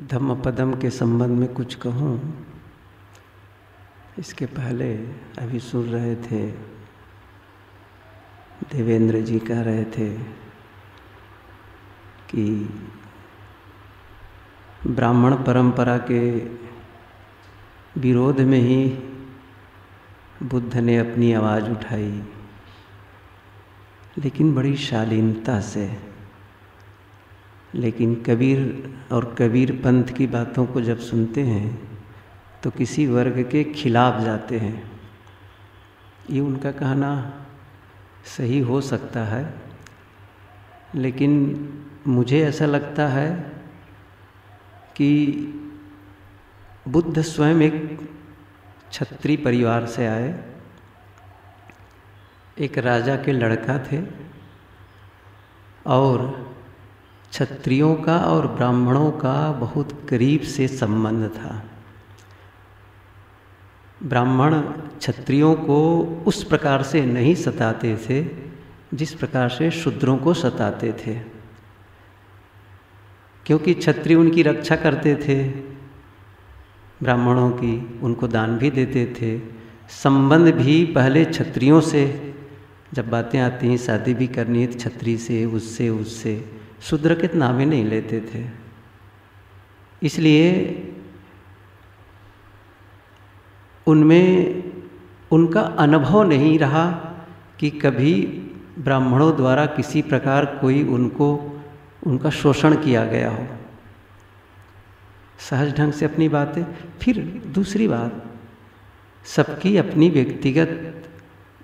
धम्म पदम के संबंध में कुछ कहूँ। इसके पहले अभी सुन रहे थे, देवेंद्र जी कह रहे थे कि ब्राह्मण परंपरा के विरोध में ही बुद्ध ने अपनी आवाज़ उठाई, लेकिन बड़ी शालीनता से लेकिन कबीर और कबीर पंथ की बातों को जब सुनते हैं तो किसी वर्ग के खिलाफ जाते हैं। ये उनका कहना सही हो सकता है, लेकिन मुझे ऐसा लगता है कि बुद्ध स्वयं एक छत्री परिवार से आए। एक राजा के लड़का थे और क्षत्रियों का और ब्राह्मणों का बहुत करीब से संबंध था। ब्राह्मण क्षत्रियों को उस प्रकार से नहीं सताते थे, जिस प्रकार से शूद्रों को सताते थे। क्योंकि क्षत्रिय उनकी रक्षा करते थे, ब्राह्मणों की उनको दान भी देते थे। संबंध भी पहले क्षत्रियों से, जब बातें आती हैं, शादी भी करनी है तो छत्री से, उससे उससे। शूद्र के नाम ही नहीं लेते थे। इसलिए उनमें उनका अनुभव नहीं रहा कि कभी ब्राह्मणों द्वारा किसी प्रकार कोई उनको, उनका शोषण किया गया हो। सहज ढंग से अपनी बातें। फिर दूसरी बात, सबकी अपनी व्यक्तिगत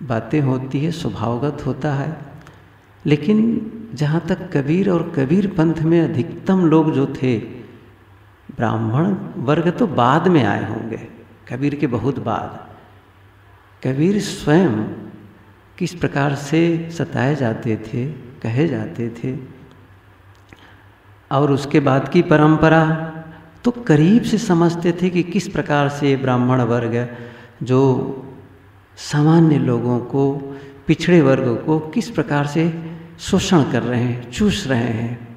बातें होती है, स्वभावगत होता है। लेकिन जहाँ तक कबीर और कबीर पंथ में अधिकतम लोग जो थे, ब्राह्मण वर्ग तो बाद में आए होंगे, कबीर के बहुत बाद। कबीर स्वयं किस प्रकार से सताए जाते थे, कहे जाते थे, और उसके बाद की परंपरा तो करीब से समझते थे कि किस प्रकार से ब्राह्मण वर्ग जो सामान्य लोगों को, पिछड़े वर्ग को किस प्रकार से शोषण कर रहे हैं, चूस रहे हैं।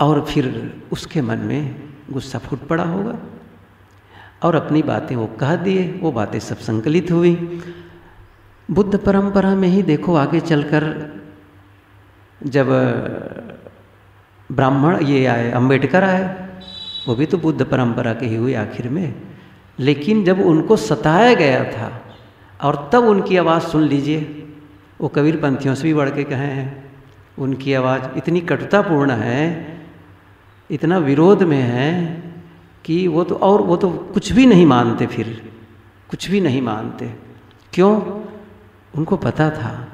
और फिर उसके मन में गुस्सा फूट पड़ा होगा। और अपनी बातें वो कह दिए, वो बातें सब संकलित हुई। बुद्ध परंपरा में ही देखो आगे चलकर जब ब्राह्मण ये आए, अंबेडकर आए, वो भी तो बुद्ध परंपरा के ही हुई आखिर में। लेकिन जब उनको सताया गया था, और तब उनकी आवाज़ सुन लीजिए। वो कबीर पंथियों से भी बढ़ के कहे हैं, उनकी आवाज़ इतनी कटुतापूर्ण है, इतना विरोध में है कि वो तो और वो तो कुछ भी नहीं मानते फिर, कुछ भी नहीं मानते। क्यों? उनको पता था।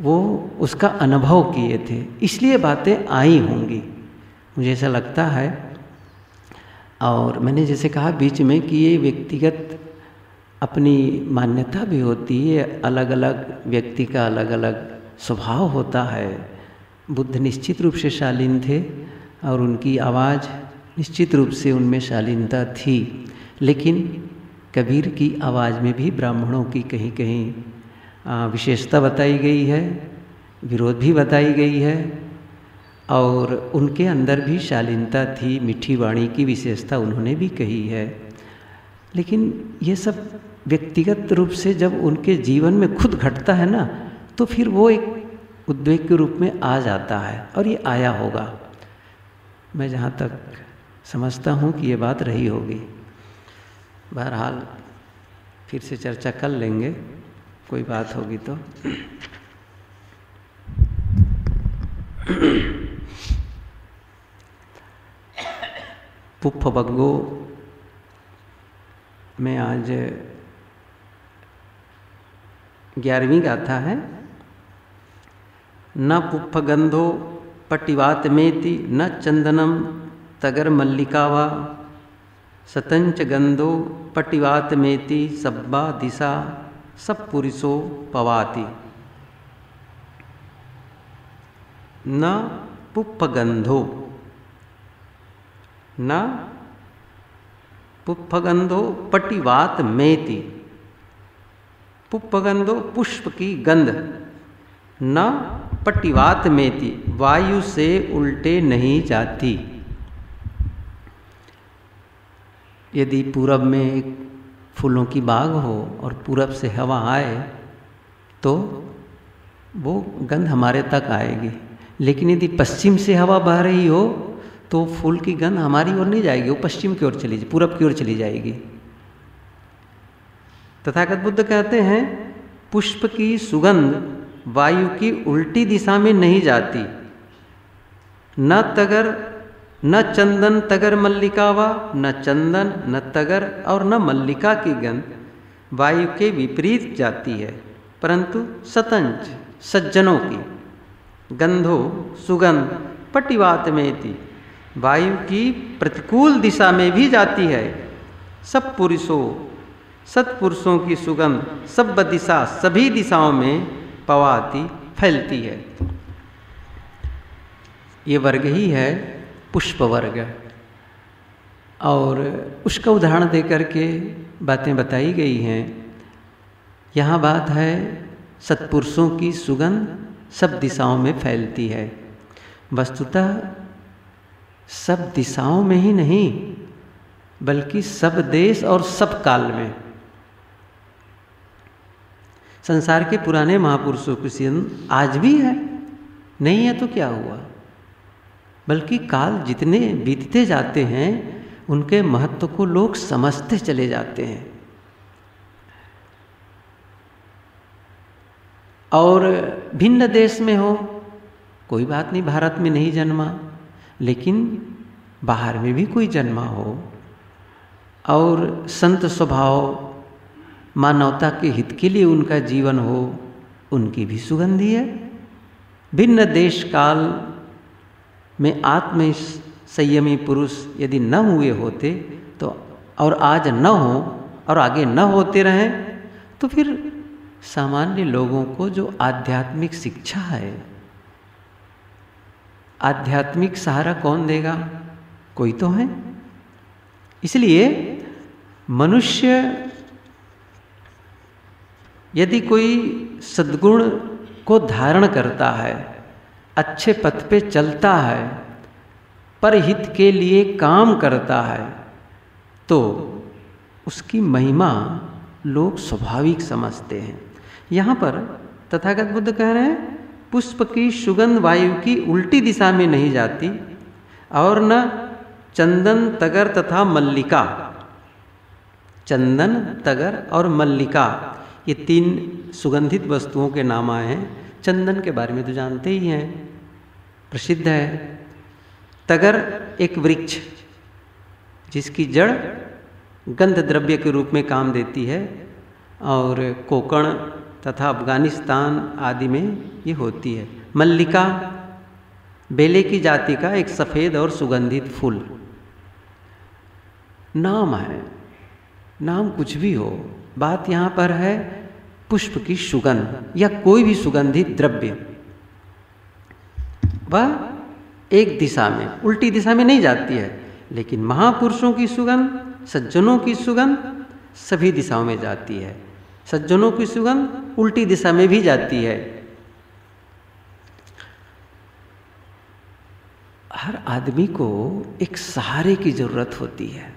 वो उसका अनुभव किए थे, इसलिए बातें आई होंगी। मुझे ऐसा लगता है। और मैंने जैसे कहा, बीच में कि ये व्यक्तिगत अपनी मान्यता भी होती है अलग अलग व्यक्ति का अलग अलग स्वभाव होता है। बुद्ध निश्चित रूप से शालीन थे और उनकी आवाज़ निश्चित रूप से उनमें शालीनता थी, लेकिन कबीर की आवाज़ में भी ब्राह्मणों की कहीं कहीं विशेषता बताई गई है, विरोध भी बताई गई है और उनके अंदर भी शालीनता थी, मिठी वाणी की विशेषता उन्होंने भी कही है। लेकिन ये सब व्यक्तिगत रूप से जब उनके जीवन में खुद घटता है ना तो फिर वो एक उद्वेग के रूप में आ जाता है और ये आया होगा। मैं जहाँ तक समझता हूँ कि ये बात रही होगी। बहरहाल, फिर से चर्चा कर लेंगे। कोई बात होगी तो। पुफ बग्गो में आज ग्यारहवीं गाथा है। न पुफ गंधो पटिवात मेति न चंदनम तगर मल्लिकावा सतंच गंधो पटिवात मेति सब्बा दिशा, सब पुरुषो पवाति। न पुप्पगंधो न पुप्पगंधो पटिवात मेति पुप्पगंधो पुष्प की गंध। न पट्टिवात में थी वायु से उल्टे नहीं जाती। यदि पूरब में एक फूलों की बाग हो और पूरब से हवा आए तो वो गंध हमारे तक आएगी। लेकिन यदि पश्चिम से हवा बह रही हो तो फूल की गंध हमारी ओर नहीं जाएगी, वो पश्चिम की ओर चली पूरब की ओर चली जाएगी। तथागत बुद्ध कहते हैं, पुष्प की सुगंध वायु की उल्टी दिशा में नहीं जाती। न तगर, न चंदन तगर मल्लिका व न चंदन, न तगर और न मल्लिका की गंध वायु के विपरीत जाती है, परंतु सतंज, सज्जनों की गंधो, सुगंध, पटिवात में थी वायु की प्रतिकूल दिशा में भी जाती है। सब पुरुषों सत्पुरुषों की सुगंध सब दिशा, सभी दिशाओं में पवाती, फैलती है। ये वर्ग ही है पुष्प वर्ग। और उसका उदाहरण दे करके बातें बताई गई हैं। यहाँ बात है सत्पुरुषों की सुगंध सब दिशाओं में फैलती है। वस्तुतः सब दिशाओं में ही नहीं, बल्कि सब देश और सब काल में। संसार के पुराने महापुरुषों की सिंध आज भी है। नहीं है तो क्या हुआ? बल्कि काल जितने बीतते जाते हैं, उनके महत्व को लोग समझते चले जाते हैं। और भिन्न देश में हो, कोई बात नहीं, भारत में नहीं जन्मा, लेकिन बाहर में भी कोई जन्मा हो। और संत स्वभाव मानवता के हित के लिए उनका जीवन हो, उनकी भी सुगंधी है। भिन्न देश काल में आत्म संयमी पुरुष यदि न हुए होते तो और आज न हो और आगे न होते रहें तो फिर सामान्य लोगों को जो आध्यात्मिक शिक्षा है, आध्यात्मिक सहारा कौन देगा? कोई तो है। इसलिए मनुष्य यदि कोई सद्गुण को धारण करता है, अच्छे पथ पे चलता है, पर हित के लिए काम करता है तो उसकी महिमा लोग स्वाभाविक समझते हैं। यहाँ पर तथागत बुद्ध कह रहे हैं, पुष्प की सुगंध वायु की उल्टी दिशा में नहीं जाती, और न चंदन, तगर तथा मल्लिका। चंदन, तगर और मल्लिका ये तीन सुगंधित वस्तुओं के नाम आए हैं। चंदन के बारे में तो जानते ही हैं। प्रसिद्ध है। तगर एक वृक्ष, जिसकी जड़ गंध द्रव्य के रूप में काम देती है और कोकण तथा अफ़गानिस्तान आदि में ये होती है। मल्लिका, बेले की जाति का एक सफ़ेद और सुगंधित फूल। नाम है। नाम कुछ भी हो, बात यहाँ पर है पुष्प की सुगंध या कोई भी सुगंधित द्रव्य। वह एक दिशा में, उल्टी दिशा में नहीं जाती है, लेकिन महापुरुषों की सुगंध, सज्जनों की सुगंध सभी दिशाओं में जाती है। सज्जनों की सुगंध उल्टी दिशा में भी जाती है। हर आदमी को एक सहारे की ज़रूरत होती है।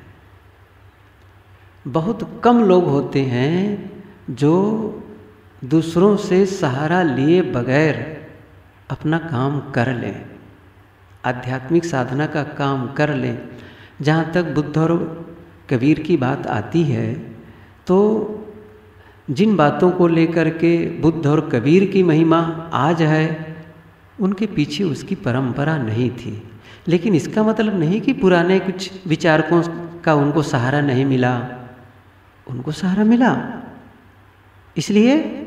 बहुत कम लोग होते हैं जो दूसरों से सहारा लिए बगैर अपना काम कर लें, आध्यात्मिक साधना का काम कर लें। जहाँ तक बुद्ध और कबीर की बात आती है तो जिन बातों को लेकर के बुद्ध और कबीर की महिमा आज है, उनके पीछे उसकी परंपरा नहीं थी। लेकिन इसका मतलब नहीं कि पुराने कुछ विचारकों का उनको सहारा नहीं मिला। उनको सहारा मिला। इसलिए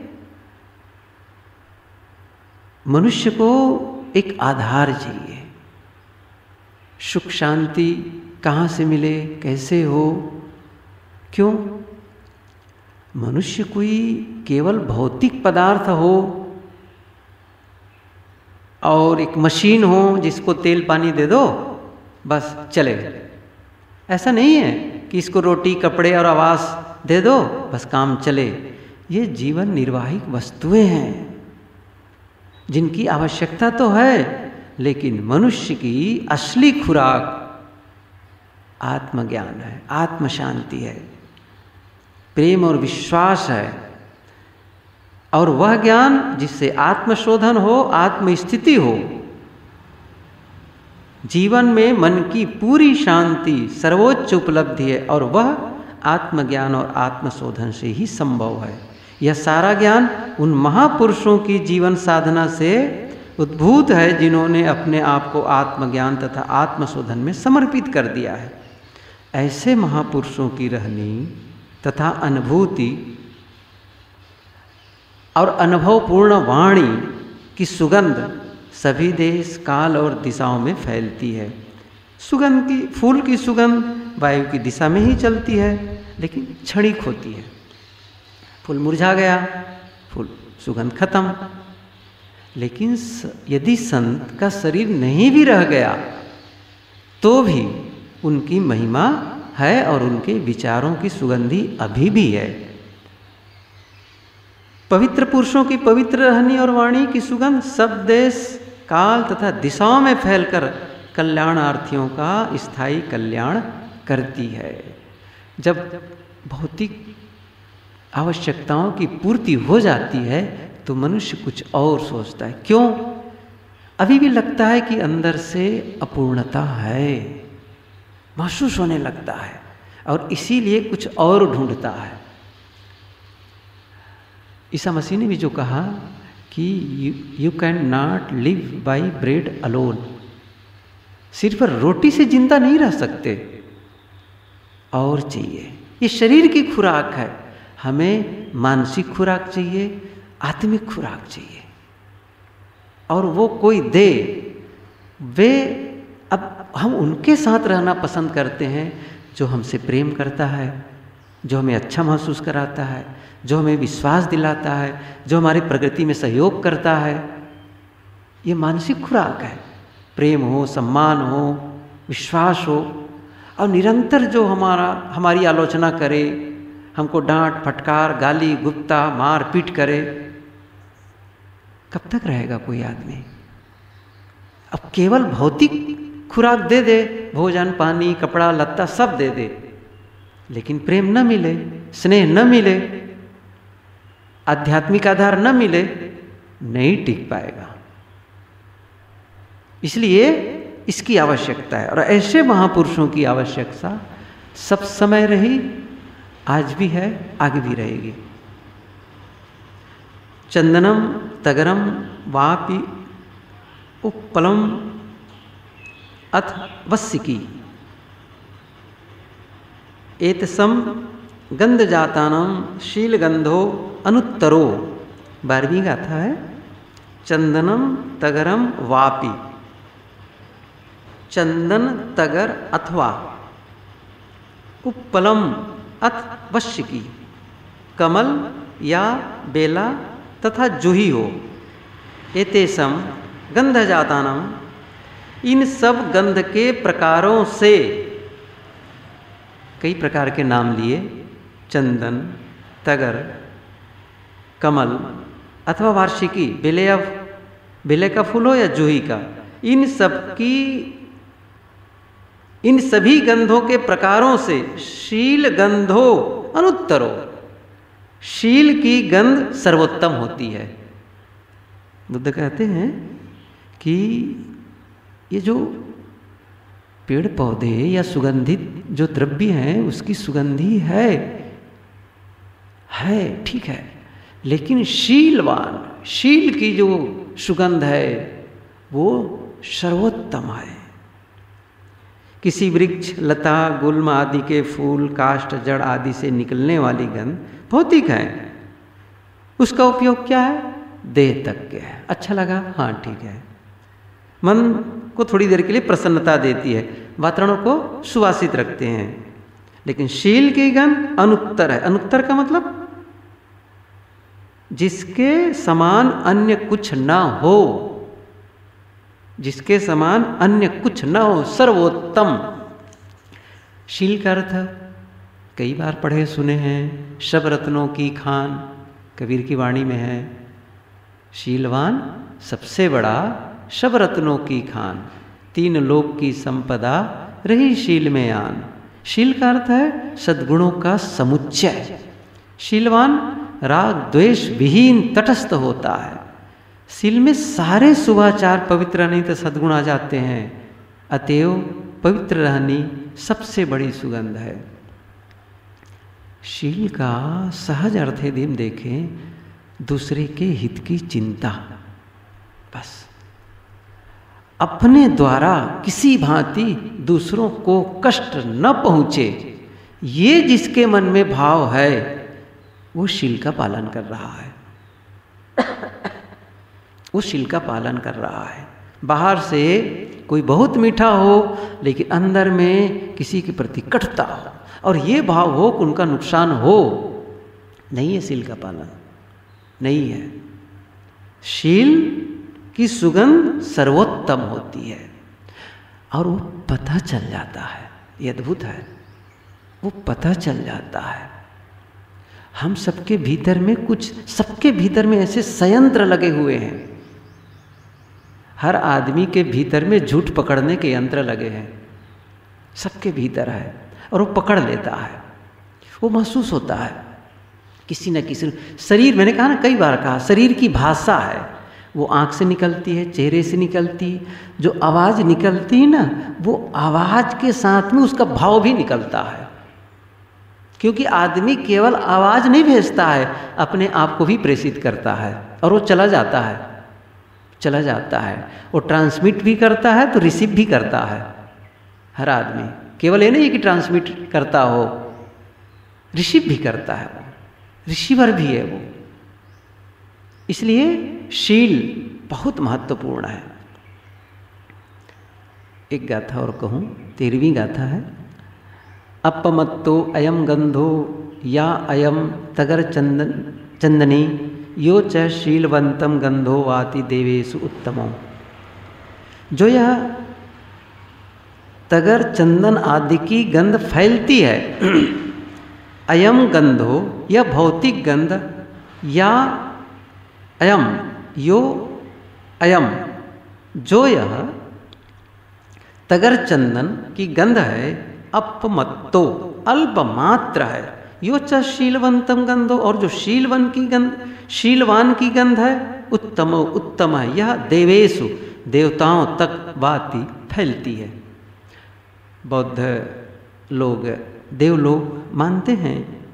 मनुष्य को एक आधार चाहिए। सुख शांति कहाँ से मिले, कैसे हो, क्यों? मनुष्य कोई केवल भौतिक पदार्थ हो और एक मशीन हो जिसको तेल पानी दे दो, बस चले। ऐसा नहीं है कि इसको रोटी, कपड़े और आवास दे दो, बस काम चले। ये जीवन निर्वाहिक वस्तुएँ हैं। जिनकी आवश्यकता तो है, लेकिन मनुष्य की असली खुराक आत्मज्ञान है आत्म शांति है, प्रेम और विश्वास है। और वह ज्ञान जिससे आत्मशोधन हो, आत्मस्थिति हो, जीवन में मन की पूरी शांति सर्वोच्च उपलब्धि है, और वह आत्मज्ञान और आत्मशोधन से ही संभव है। यह सारा ज्ञान उन महापुरुषों की जीवन साधना से उद्भूत है, जिन्होंने अपने आप को आत्मज्ञान तथा आत्मशोधन में समर्पित कर दिया है। ऐसे महापुरुषों की रहनी तथा अनुभूति और अनुभवपूर्ण वाणी की सुगंध सभी देश, काल और दिशाओं में फैलती है। सुगंध की, फूल की सुगंध वायु की दिशा में ही चलती है, लेकिन क्षणिक होती है। फूल मुरझा गया, फूल सुगंध खत्म। लेकिन यदि संत का शरीर नहीं भी रह गया तो भी उनकी महिमा है और उनके विचारों की सुगंधी अभी भी है। पवित्र पुरुषों की पवित्र रहनी और वाणी की सुगंध सब देश, काल तथा दिशाओं में फैलकर कल्याणार्थियों का स्थायी कल्याण करती है। जब भौतिक आवश्यकताओं की पूर्ति हो जाती है तो मनुष्य कुछ और सोचता है। क्यों? अभी भी लगता है कि अंदर से अपूर्णता है। महसूस होने लगता है और इसीलिए कुछ और ढूंढता है। ईसा मसीह ने भी जो कहा कि you can not live by bread alone सिर्फ़ रोटी से ज़िंदा नहीं रह सकते। और चाहिए। ये शरीर की खुराक है। हमें मानसिक खुराक चाहिए, आत्मिक खुराक चाहिए। और वो कोई दे, वे अब हम उनके साथ रहना पसंद करते हैं जो हमसे प्रेम करता है, जो हमें अच्छा महसूस कराता है, जो हमें विश्वास दिलाता है, जो हमारी प्रगति में सहयोग करता है। ये मानसिक खुराक है। प्रेम हो, सम्मान हो, विश्वास हो और निरंतर जो हमारा, हमारी आलोचना करे, हमको डांट, फटकार, गाली, गुप्ता, मार, पीट करे, कब तक रहेगा कोई आदमी? अब केवल भौतिक खुराक दे दे, भोजन, पानी, कपड़ा, लत्ता सब दे दे, लेकिन प्रेम न मिले, स्नेह न मिले, आध्यात्मिक आधार न मिले, नहीं टिक पाएगा। इसलिए इसकी आवश्यकता है। और ऐसे महापुरुषों की आवश्यकता सब समय रही, आज भी है, आगे भी रहेगी। चंदनम, तगरम, वापि, उपलम, अथ, वस्सिकी। एतसम गंध जातानम शील गंधो अनुत्तरो। बारहवीं गाथा है। चंदनम, तगरम, वापी। चंदन तगर अथवा उपलम अथ वश्य की कमल या बेला तथा जूही हो। एतेसम गंध जातानम इन सब गंध के प्रकारों से कई प्रकार के नाम लिए, चंदन, तगर, कमल अथवा वार्षिकी, बेले या बेले का फूल हो या जूही का, इन सब की इन सभी गंधों के प्रकारों से शील गंधो अनुत्तरो। शील की गंध सर्वोत्तम होती है। बुद्ध कहते हैं कि ये जो पेड़ पौधे या सुगंधित जो द्रव्य हैं, उसकी सुगंधी है। है, ठीक है। लेकिन शीलवान, शील की जो सुगंध है, वो सर्वोत्तम है। किसी वृक्ष, लता, गुल्म आदि के फूल काष्ट जड़ आदि से निकलने वाली गंध भौतिक है। उसका उपयोग क्या है? देह तक के है। अच्छा लगा? हाँ ठीक है। मन को थोड़ी देर के लिए प्रसन्नता देती है। वातावरण को सुवासित रखते हैं। लेकिन शील की गंध अनुत्तर है। अनुत्तर का मतलब? जिसके समान अन्य कुछ ना हो। जिसके समान अन्य कुछ न हो, सर्वोत्तम। शील का अर्थ, कई बार पढ़े, सुने हैं, शब रत्नों की खान, कबीर की वाणी में है। शीलवान सबसे बड़ा शब रत्नों की खान, तीन लोक की संपदा रही शील में आन। शील का अर्थ है, सद्गुणों का समुच्चय। शीलवान राग द्वेष विहीन तटस्थ होता है। शील में सारे शुभाचार पवित्र नहीं तो सद्गुण आ जाते हैं। अतएव पवित्र रहनी सबसे बड़ी सुगंध है। शील का सहज अर्थ हम देखें, दूसरे के हित की चिंता। बस। अपने द्वारा किसी भांति दूसरों को कष्ट न पहुँचे, ये जिसके मन में भाव है, वो शील का पालन कर रहा है। वो शील का पालन कर रहा है। बाहर से कोई बहुत मीठा हो, लेकिन अंदर में किसी के प्रति कटता हो। और ये भाव हो कि उनका नुकसान हो, नहीं है शील का पालन। नहीं है। शील की सुगंध सर्वोत्तम होती है। और वो पता चल जाता है। ये अद्भुत है। वो पता चल जाता है। हम सबके भीतर में कुछ, सबके भीतर में ऐसे संयंत्र लगे हुए हैं। हर आदमी के भीतर में झूठ पकड़ने के यंत्र लगे हैं। सबके भीतर है और वो पकड़ लेता है। वो महसूस होता है। किसी न किसी शरीर, मैंने कहा ना, कई बार कहा, शरीर की भाषा है। वो आँख से निकलती है, चेहरे से निकलती, जो आवाज़ निकलती है ना, वो आवाज़ के साथ में उसका भाव भी निकलता है। क्योंकि आदमी केवल आवाज़ नहीं भेजता है, अपने आप को भी प्रेषित करता है और वो चला जाता है। चला जाता है। वो ट्रांसमिट भी करता है तो रिसीव भी करता है। हर आदमी। केवल ये नहीं कि ट्रांसमिट करता हो रिसीव भी करता है वो। रिसीवर भी है वो। इसलिए शील बहुत महत्वपूर्ण है। एक गाथा और कहूँ, तेरहवीं गाथा है। अपमत्तो अयम गंधो या अयम तगर चंदन, चंदनी यो च शीलवंतम गंधो वाति देवेशु उत्तमो। जो यह तगर चंदन आदि की गंध फैलती है, अयम गंधो यह भौतिक गंध या अयम, यो अयम, जो यह तगर चंदन की गंध है, अपमत्तो अल्प मात्र है। यो च शीलवंतम गंधो और जो शीलवन की गंध शीलवान की गंध है, उत्तम उत्तम है यह देवेशु, देवताओं तक बाती फैलती है। बौद्ध लोग देव लोग मानते हैं।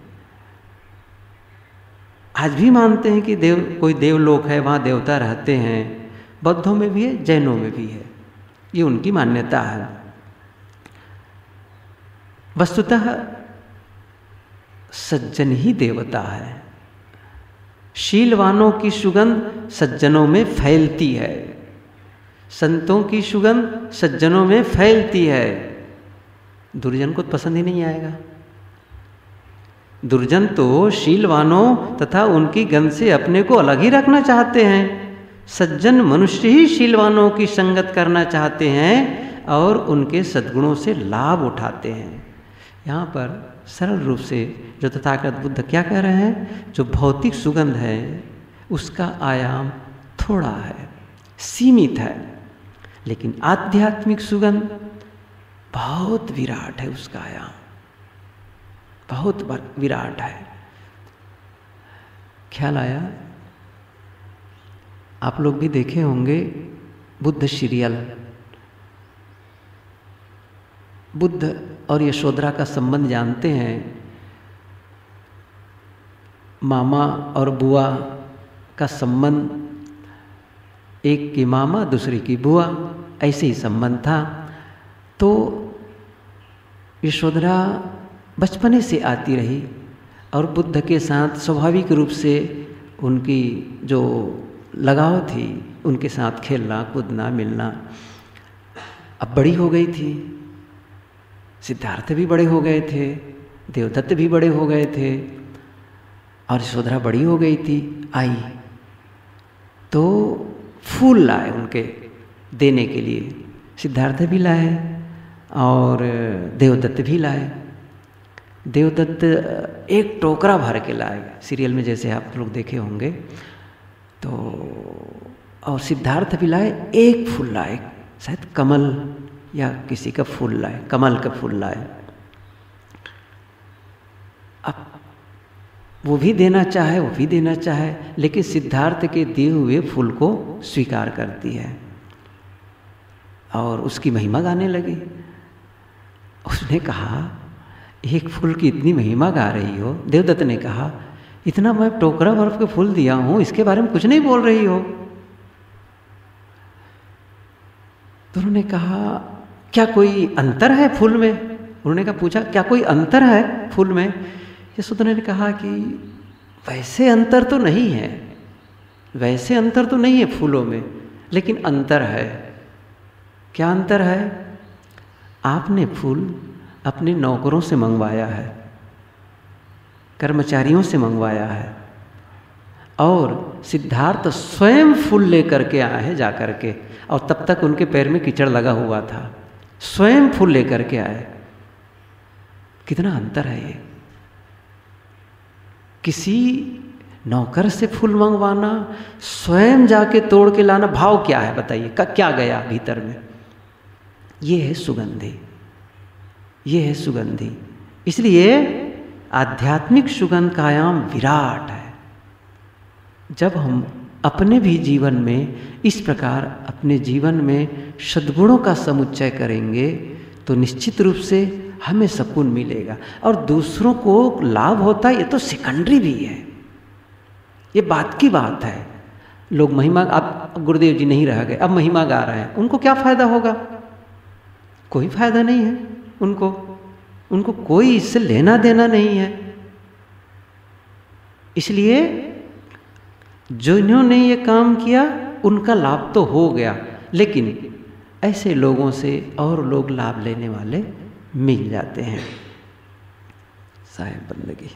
आज भी मानते हैं कि देव, कोई देवलोक है, वहाँ देवता रहते हैं। बौद्धों में भी है, जैनों में भी है। ये उनकी मान्यता है। वस्तुतः सज्जन ही देवता है। शीलवानों की सुगंध सज्जनों में फैलती है। संतों की सुगंध सज्जनों में फैलती है। दुर्जन को पसंद ही नहीं आएगा। दुर्जन तो शीलवानों तथा उनकी गंध से अपने को अलग ही रखना चाहते हैं। सज्जन मनुष्य ही शीलवानों की संगत करना चाहते हैं और उनके सद्गुणों से लाभ उठाते हैं। यहाँ पर सरल रूप से जो तथागत बुद्ध क्या कह रहे हैं? जो भौतिक सुगंध है, उसका आयाम थोड़ा है, सीमित है। लेकिन आध्यात्मिक सुगंध बहुत विराट है उसका आयाम। बहुत विराट है। ख्याल आया? आप लोग भी देखे होंगे बुद्ध सीरियल। बुद्ध और यशोधरा का संबंध जानते हैं, मामा और बुआ का संबंध, एक की मामा, दूसरी की बुआ, ऐसे ही संबंध था। तो यशोधरा बचपने से आती रही और बुद्ध के साथ स्वाभाविक रूप से उनकी जो लगाव थी, उनके साथ खेलना, कूदना, मिलना, अब बड़ी हो गई थी। सिद्धार्थ भी बड़े हो गए थे, देवदत्त भी बड़े हो गए थे और यशोधरा बड़ी हो गई थी, आई। तो फूल लाए उनके देने के लिए। सिद्धार्थ भी लाए और देवदत्त भी लाए। देवदत्त एक टोकरा भर के लाए। सीरियल में जैसे आप लोग देखे होंगे। तो और सिद्धार्थ भी लाए, एक फूल लाए, शायद कमल। या किसी का फूल लाए, कमल का फूल लाए। अब वो भी देना चाहे, वो भी देना चाहे, लेकिन सिद्धार्थ के दिए हुए फूल को स्वीकार करती है। और उसकी महिमा गाने लगी। उसने कहा, एक फूल की इतनी महिमा गा रही हो। देवदत्त ने कहा, इतना मैं टोकरा बर्फ़ के फूल दिया हूँ, इसके बारे में कुछ नहीं बोल रही हो? तो उन्होंने कहा क्या कोई अंतर है फूल में? उन्होंने कहा, पूछा, क्या कोई अंतर है फूल में? यशोधरा ने कहा कि वैसे अंतर तो नहीं है। वैसे अंतर तो नहीं है फूलों में, लेकिन अंतर है। क्या अंतर है? आपने फूल अपने नौकरों से मंगवाया है, कर्मचारियों से मंगवाया है, और सिद्धार्थ स्वयं फूल लेकर के आए हैं जा कर के, और तब तक उनके पैर में कीचड़ लगा हुआ था। स्वयं फूल लेकर के आए। कितना अंतर है ये। किसी नौकर से फूल मंगवाना, स्वयं जाके तोड़ के लाना, भाव क्या है बताइए? क्या गया भीतर में? ये है सुगंधी। ये है सुगंधी। इसलिए आध्यात्मिक सुगंध का आयाम विराट है। जब हम अपने भी जीवन में, इस प्रकार अपने जीवन में सद्गुणों का समुच्चय करेंगे तो निश्चित रूप से हमें सुकून मिलेगा। और दूसरों को लाभ होता है, ये तो सेकेंडरी भी है। ये बात की बात है। लोग महिमा अब गुरुदेव जी नहीं रह गए, अब महिमा गा रहे हैं। उनको क्या फ़ायदा होगा? कोई फ़ायदा नहीं है उनको। उनको कोई इससे लेना देना नहीं है। इसलिए जो इन्होंने ये काम किया, उनका लाभ तो हो गया, लेकिन ऐसे लोगों से और लोग लाभ लेने वाले मिल जाते हैं। साहेब, बंदगी।